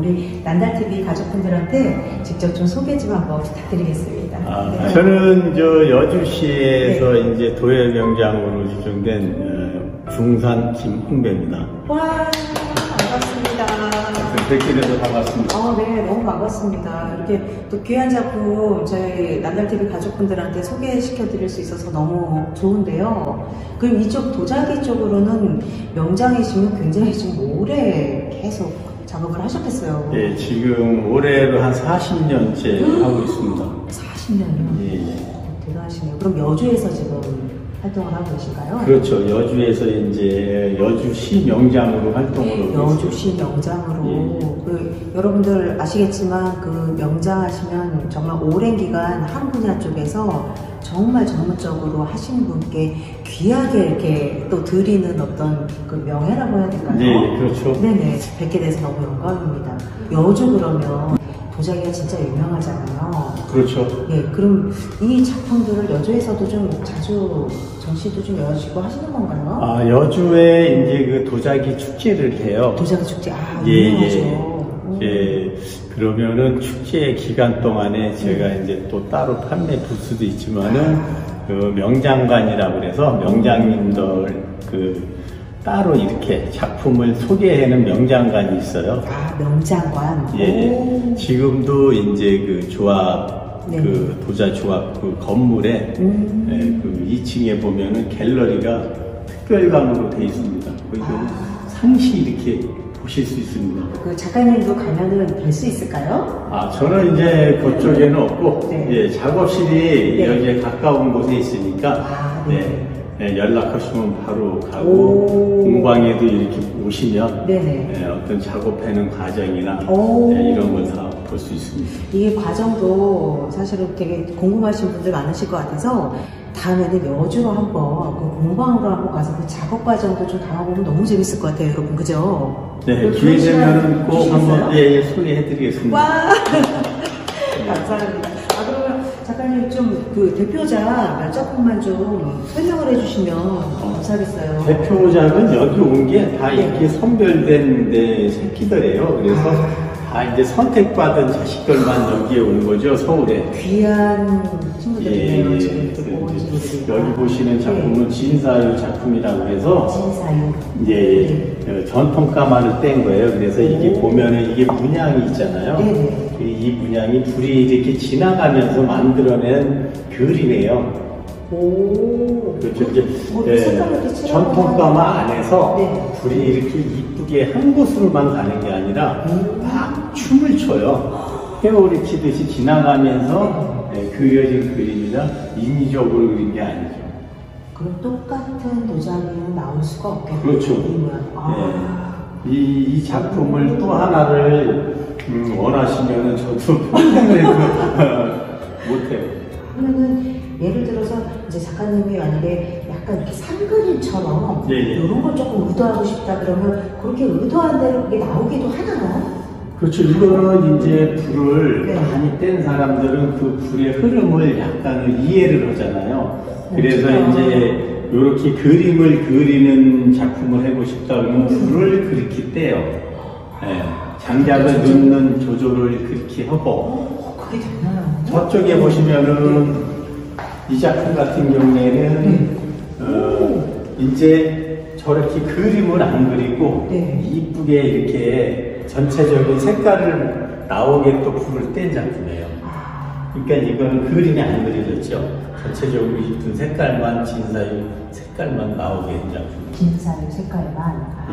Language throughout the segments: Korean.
우리 난달TV 가족분들한테 직접 좀 소개 좀 한번 부탁드리겠습니다. 아, 네. 저는 저 여주시에서 이제 도예명장으로 지정된 어, 중산 김홍배입니다. 와, 반갑습니다. 뵙게 돼서 반갑습니다. 아, 네, 너무 반갑습니다. 이렇게 또 귀한 작품 저희 난달TV 가족분들한테 소개시켜 드릴 수 있어서 너무 좋은데요. 그럼 이쪽 도자기 쪽으로는 명장이시면 굉장히 좀 오래 계속 작업을 하셨겠어요. 예, 지금 올해로 한 40년째 하고 있습니다. 40년이요? 예, 예. 대단하시네요. 그럼 여주에서 지금 활동을 하고 계신가요? 그렇죠. 여주에서 이제 여주시 명장으로 활동을 하고 있습니다. 여주시 명장으로 예. 그 여러분들 아시겠지만 그 명장 하시면 정말 오랜 기간 한 분야 쪽에서 정말 전문적으로 하시는 분께 귀하게 이렇게 또 드리는 어떤 그 명예라고 해야 될까요? 네, 그렇죠. 네네 뵙게 돼서 너무 영광입니다. 여주 그러면 도자기가 진짜 유명하잖아요. 그렇죠. 예, 그럼 이 작품들을 여주에서도 좀 자주 전시도 좀 여시고 하시는 건가요? 아, 여주에 이제 그 도자기 축제를 해요. 도자기 축제 아 예, 유명하죠. 예. 음. 예, 그러면은 축제 기간 동안에 제가 이제 또 따로 판매 부스도 있지만은 그 명장관이라고 그래서 명장님들 그 따로 이렇게 작품을 소개하는 명장관이 있어요. 아 명장관. 예, 오. 예. 지금도 이제 그 조합, 네. 그 도자 조합 그 건물에 음. 예, 그 2층에 보면은 갤러리가 특별관으로 되어 있습니다. 거기 아. 상시 이렇게 보실 수 있습니다. 그 작가님도 가면은 뵐 수 있을까요? 아, 저는 이제 그쪽에는 없고, 네. 예, 작업실이 네. 여기에 가까운 곳에 있으니까, 아, 네. 네, 예, 연락하시면 바로 가고, 오. 공방에도 이렇게 오시면, 네네. 예, 어떤 작업하는 과정이나, 오. 예, 이런 걸 다 볼 수 있습니다. 이게 과정도 사실은 되게 궁금하신 분들 많으실 것 같아서 다음에는 여주로 한번 그 공방으로 한번 가서 그 작업 과정도 좀 담아보면 너무 재밌을 것 같아요, 여러분. 그죠? 네, 기회 되면은 꼭? 한번, 예, 예, 소개해드리겠습니다. 와! 감사합니다. 아, 그러면 작가님 좀 그 대표작 몇 작품만 좀 설명을 해주시면 감사하겠어요. 대표작은 여기 온 게다 네. 이렇게 선별된 데 새끼들이에요. 그래서 아. 다 이제 선택받은 자식들만 여기에 온 거죠, 서울에. 귀한 친구들이네요, 예, 지금 그, 친구들이. 여기 보시는 작품은 진사유 작품이라고 해서 진사유. 이제 그 전통 까마를 뗀 거예요. 그래서 이게 오. 보면은 이게 문양이 있잖아요. 네네. 이- 이 문양이 불이 이렇게 지나가면서 만들어낸 그림이에요. 오. 그렇죠. 이제 뭐 예, 이렇게 전통 까마 안에서 네. 불이 이렇게 이쁘게 한 곳으로만 가는 게 아니라 음. 막 춤을 춰요. 회오리 치듯이 지나가면서 예, 그려진 그림이라 인위적으로 그린 게 아니죠. 그럼 똑같은 도자기는 나올 수가 없겠네요. 그렇죠. 아. 이, 이 작품을 또 하나를 음, 원하시면은 저도 평생에도 못해요. 그러면은 예를 들어서 이제 작가님이 만약에 약간 이렇게 산그림처럼 예, 예. 이런 걸 조금 의도하고 싶다 그러면 그렇게 의도한 대로 그게 나오기도 하나요? 그렇죠. 이거는 이제 불을 네. 많이 뗀 사람들은 그 불의 흐름을 약간은 이해를 하잖아요. 그래서 그렇죠. 이제 이렇게 그림을 그리는 작품을 해보고 싶다 그러면 불을 그렇게 떼요. 예, 장작을 그렇죠. 넣는 조절을 그렇게 하고 어, 그게 장난아니에요? 저쪽에 보시면은 이 작품 같은 경우에는 네. 어, 이제 저렇게 그림을 안 그리고 네. 이쁘게 이렇게 전체적인 색깔을 나오게 또 불을 뗀 작품이에요. 아, 그러니까 이거는 그림이 안 그려졌죠. 전체적으로 이쁜 색깔만 진사유 색깔만 나오게 한 작품. 긴사유 색깔만. 아.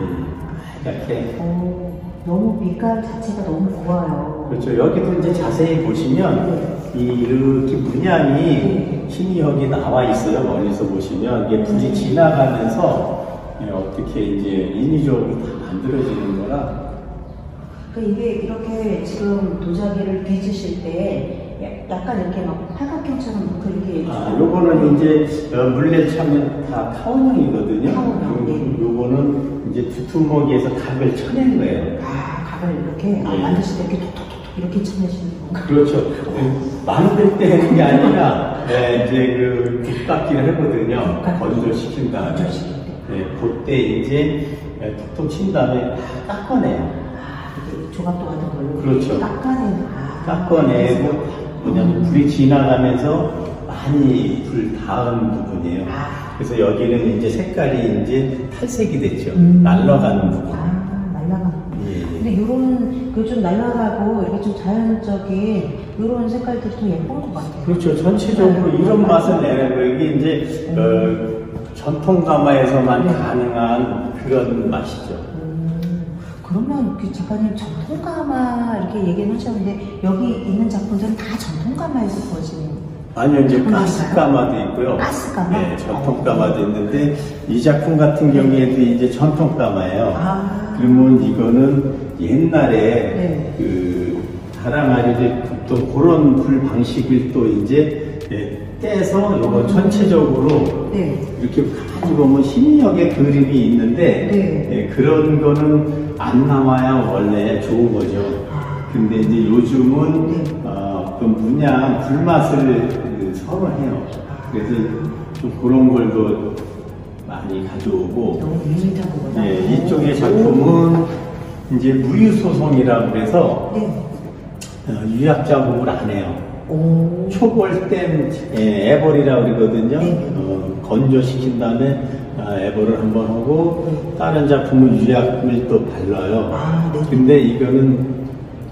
예, 이렇게 오, 너무 빛깔 자체가 너무 좋아요. 그렇죠. 여기도 이제 자세히 보시면 이 이렇게 문양이 희미하게 나와 있어요. 멀리서 보시면 이게 불이 지나가면서 예, 어떻게 이제 인위적으로 다 만들어지는 거라 그러니까 이게 이렇게 지금 도자기를 빚으실 때 약간 이렇게 막 팔각형처럼 그렇게 아, 요거는 이제 어, 물레 차면 다 타원형이거든요. 타원형, 네. 요- 요거는 이제 두툼하게해서 각을 쳐낸 거예요. 아, 각을 이렇게 아, 예. 만드실 때 이렇게 톡톡톡 이렇게 쳐내시는 건가? 그렇죠. 만들 때 하는 게 아니라 예, 이제 그 빗깎기를 하거든요. 빗깎기. 건조시킨 다음에. 예, 그때 이제 예, 톡톡 친 다음에 다 깎아내요. 아, 조각도 같은 걸로 그렇죠. 깎아내는 아. 깎아내고 뭐냐면 불이 지나가면서 많이 불 닿은 부분이에요. 아. 그래서 여기는 이제 색깔이 이제 탈색이 됐죠. 음. 날라가는 부분. 아, 날라가는. 예, 예. 근데 이런 그 좀 날라가고 이렇게 좀 자연적인 이런 색깔들이 더 예쁜 것 같아요. 그렇죠. 전체적으로 네. 이런 맛을 내는 거 이게 이제 어, 전통 가마에서만 네. 가능한 그런 맛이죠. 음, 그러면 그 작가님 전통가마 이렇게 얘기는 하셨는데 여기 있는 작품들은 다 전통가마에서 구워지는 아니요, 이제 작품인가요? 가스 가마도 있고요. 가스 가마? 네, 전통 가마도 있는데 이 작품 같은 경우에도 이제 전통 가마예요. 아. 그러면 이거는 옛날에 네. 그 다랑아리를 또 그런 불 방식을 또 이제 예, 떼서 요거 전체적으로 네. 이렇게 가만히 보면 심리역의 그림이 있는데 네. 예, 그런 거는 안 나와야 원래 좋은 거죠. 아. 근데 이제 요즘은 네. 어, 어떤 문양 불맛을 그 선호해요. 그래서 좀 그런 걸도 많이 가져오고 너무. 예, 이쪽의 작품은 이제 무유소송이라고 그래서 네. 어, 유약 작업을 안 해요. 오. 초벌된 예, 애벌이라고 그러거든요. 네. 어, 건조시킨 다음에 아, 애벌을 한번 하고 네. 다른 작품은 유약을 또 발라요. 아, 네. 근데 이거는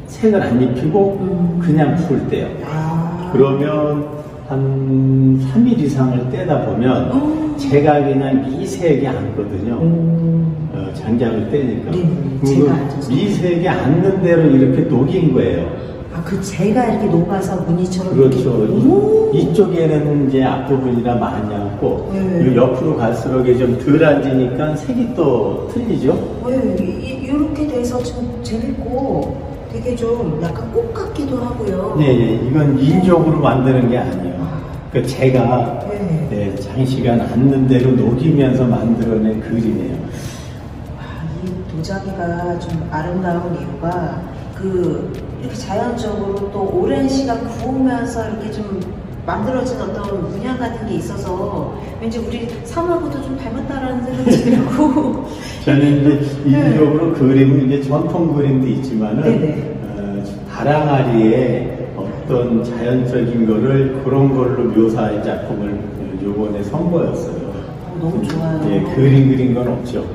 색을 안 입히고 음. 그냥 풀 때요. 아. 그러면 한 3일 이상을 떼다 보면 음. 제가 그냥 미세하게 앉거든요. 음. 어, 장작을 떼니까. 네, 그 제가 앉아서. 미세하게 앉는 대로 이렇게 녹인 거예요. 아, 그 재가 이렇게 녹아서 무늬처럼 그렇죠. 이, 쪽에는 이제 앞부분이라 많이 앉고 네. 이 옆으로 갈수록 좀 덜 앉으니까 색이 또 틀리죠. 네, 이- 이렇게 돼서 좀 재밌고 되게 좀 약간 꽃 같기도 하고요. 네, 예, 이건 인적으로 만드는 게 아니에요. 그 제가 네. 네, 장시간 앉는 대로 녹이면서 만들어낸 그림이에요. 아, 이 도자기가 좀 아름다운 이유가 그 이렇게 자연적으로 또 오랜 시간 구우면서 이렇게 좀 만들어진 어떤 문양 같은 게 있어서 왠지 우리 삶하고도 좀 닮았다라는 생각이 들고 저는 이제 인적으로 그림은 이제 전통 그림도 있지만은 네. 네네. 어, 다랑아리의 어떤 자연적인 거를 그런 걸로 묘사한 작품을 요번에 선보였어요. 어, 너무 좋아요. 예, 그림 그린 건 없죠.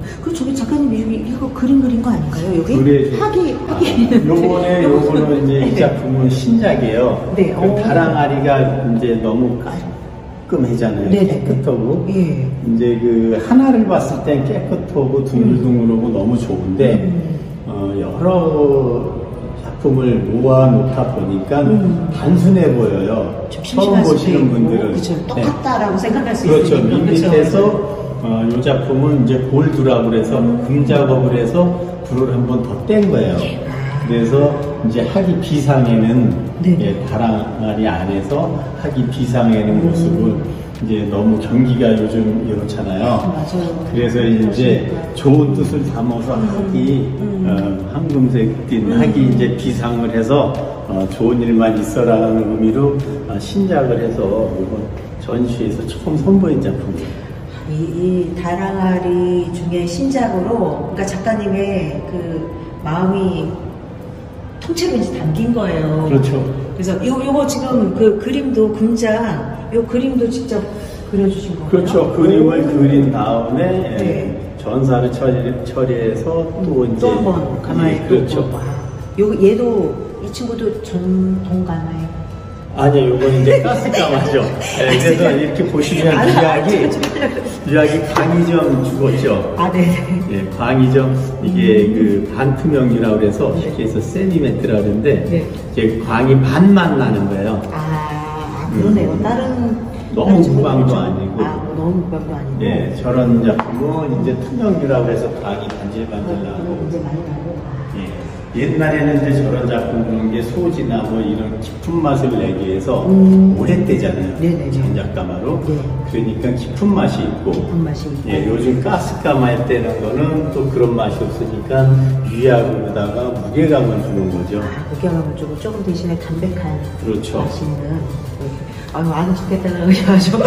음, 그 저기 작가님 이거, 그림 그린 거 아닌가요? 여기 그래, 저- 학이 아, 학이 요번에 요거는 이제 이 작품은 신작이에요. 네, 그 오. 다랑아리가 이제 너무 깔끔해잖아요. 네네. 깨끗하고. 예. 이제 그 하나를 봤을 땐 깨끗하고 둥글둥글하고 너무 좋은데 음. 어, 여러 작품을 모아놓다 보니까 음. 단순해 보여요. 좀 처음 보시는 분들은 그쵸, 네. 똑같다라고 생각할 수 그렇죠. 있으니까 밋밋해서 어, 이 작품은 이제 골드라고 그래서 음. 금 작업을 해서 불을 한 번 더 뗀 거예요. 그래서 이제 학이 비상에는 네. 예, 다랑아리 안에서 학이 비상에는 음. 모습을 이제 너무 경기가 요즘 이렇잖아요. 맞아요. 그래서 이제. 좋은 뜻을 담아서 학이 음. 어, 황금색 띤 음. 학이 이제 비상을 해서 어, 좋은 일만 있어라는 의미로 어, 신작을 해서 이번 전시에서 처음 선보인 작품이에요. 이, 이 다랑아리 중에 신작으로 그러니까 작가님의 그 마음이 통째로 이제 담긴 거예요. 그렇죠. 그래서 요 요거 지금 그 그림도 금장 요 그림도 직접 그려주신 거예요. 그렇죠. 그림을 오. 그린 다음에 네. 예, 전사를 처리, 처리해서 또 이제 또한번 가마에 예, 그렇죠. 와. 요 얘도 이 친구도 전 동 가마에 아니요, 이건 이제 가스 가마죠. 예, 그래서 이렇게 보시면 아, 유약이 저. 유약이 광이점 죽었죠. 아 네네. 예, 광이점 이게 그 반투명이라고 그래서 쉽게 해서 세디멘트라고 하는데 네. 이제 광이 반만 나는 거예요. 아, 아, 그러네요. 음. 다른 너무 무광도 아니고. 아, 뭐 너무 무광도 아니고. 예, 저런 작품은 이제 투명이라고 해서 광이 반질반질 어, 나고 이제 많이 나고. 아. 예, 옛날에는 이제 저런 작품 보는 게 소지나 뭐 이런 깊은 맛을 내기 위해서 음. 오래 떼잖아요. 네네네. 장작가마로. 네. 그러니까 깊은 맛이 있고. 깊은 맛이 있고. 예, 요즘 가스가마에 떼는 거는 또 그런 맛이 없으니까 유약으로다가 무게감을 주는 거죠. 아, 무게감을 주고 조금 대신에 담백한 그렇죠. 맛있는. 아유, 안 좋겠다는 의미가죠.